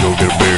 go get a